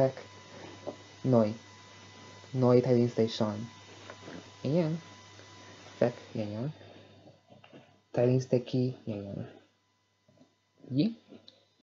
fek noi. Noi trading station. Ayan. Fek, yan yan. Trading sticky, yan yan. Yi.